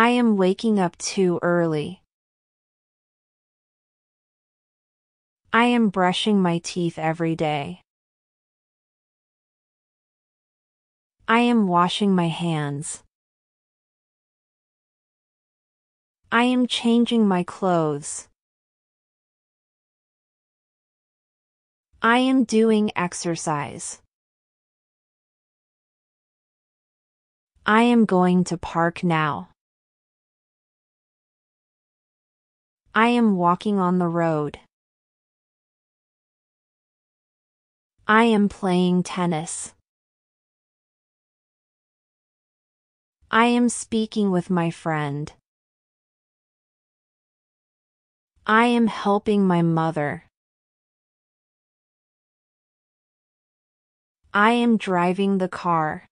I am waking up too early. I am brushing my teeth every day. I am washing my hands. I am changing my clothes. I am doing exercise. I am going to park now. I am walking on the road. I am playing tennis. I am speaking with my friend. I am helping my mother. I am driving the car.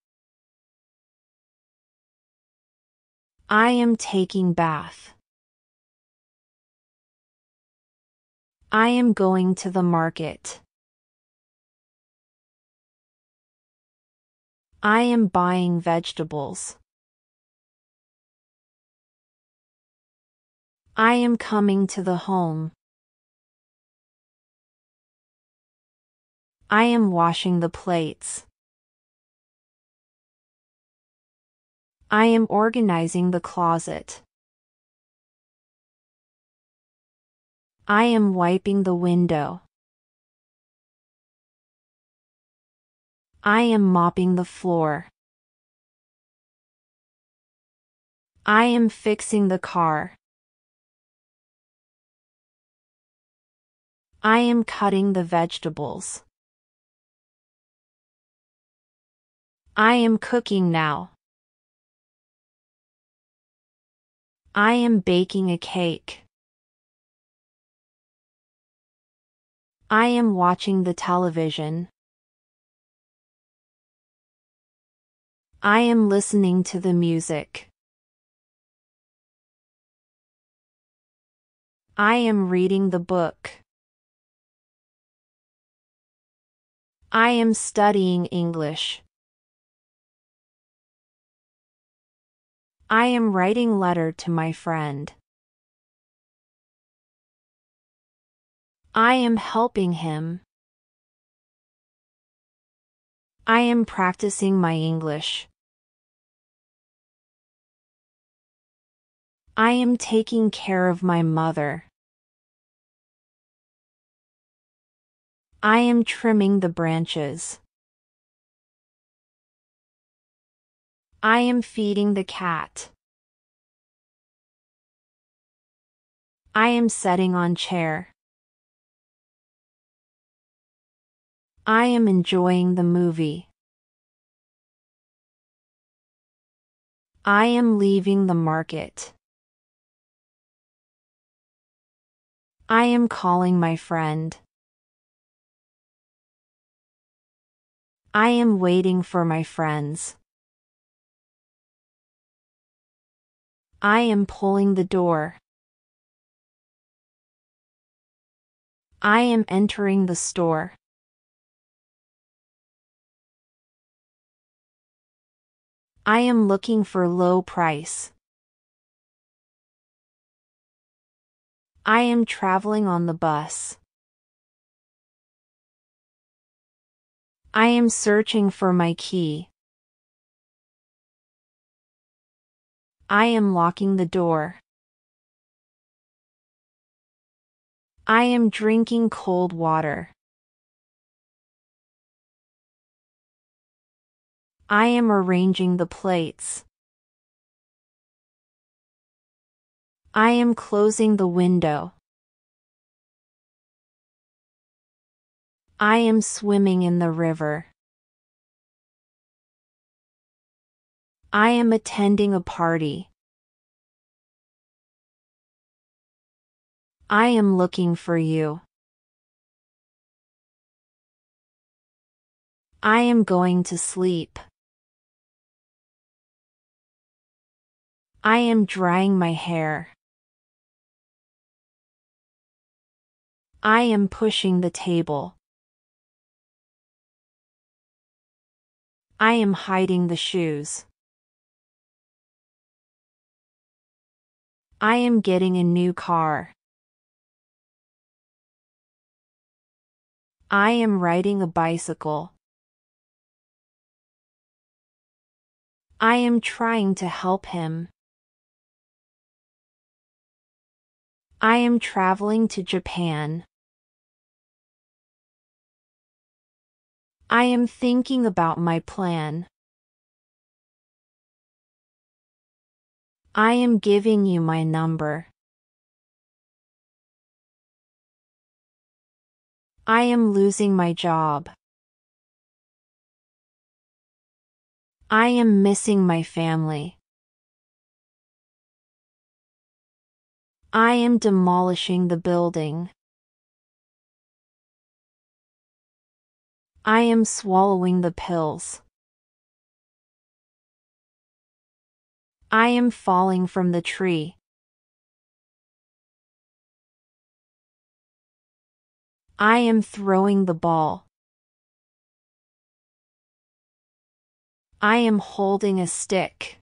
I am taking bath. I am going to the market. I am buying vegetables. I am coming to the home. I am washing the plates. I am organizing the closet. I am wiping the window. I am mopping the floor. I am fixing the car. I am cutting the vegetables. I am cooking now. I am baking a cake. I am watching the television. I am listening to the music. I am reading the book. I am studying English. I am writing letter to my friend. I am helping him. I am practicing my English. I am taking care of my mother. I am trimming the branches. I am feeding the cat. I am setting on chair. I am enjoying the movie. I am leaving the market. I am calling my friend. I am waiting for my friends. I am pulling the door. I am entering the store. I am looking for low price. I am traveling on the bus. I am searching for my key. I am locking the door. I am drinking cold water. I am arranging the plates. I am closing the window. I am swimming in the river. I am attending a party. I am looking for you. I am going to sleep. I am drying my hair. I am pushing the table. I am hiding the shoes. I am getting a new car. I am riding a bicycle. I am trying to help him. I am traveling to Japan. I am thinking about my plan. I am giving you my number. I am losing my job. I am missing my family. I am demolishing the building. I am swallowing the pills. I am falling from the tree. I am throwing the ball. I am holding a stick.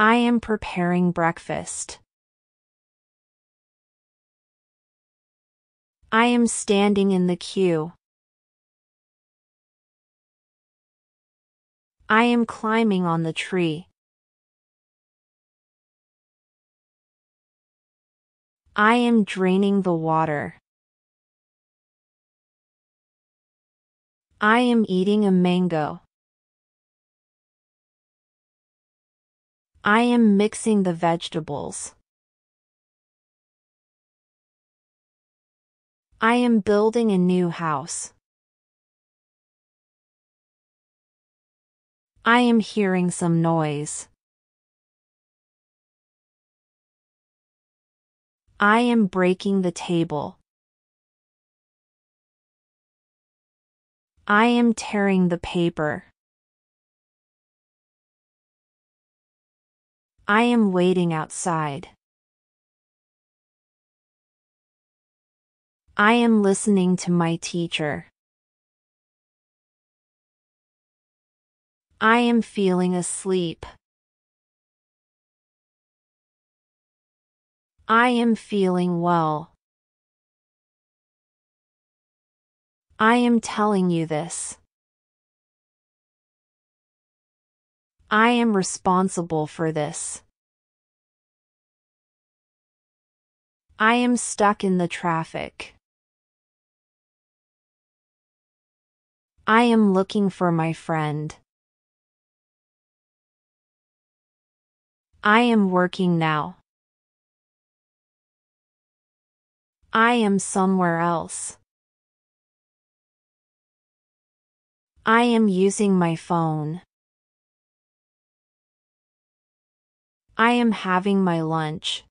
I am preparing breakfast. I am standing in the queue. I am climbing on the tree. I am draining the water. I am eating a mango. I am mixing the vegetables. I am building a new house. I am hearing some noise. I am breaking the table. I am tearing the paper. I am waiting outside. I am listening to my teacher. I am feeling asleep. I am feeling well. I am telling you this. I am responsible for this. I am stuck in the traffic. I am looking for my friend. I am working now. I am somewhere else. I am using my phone. I am having my lunch.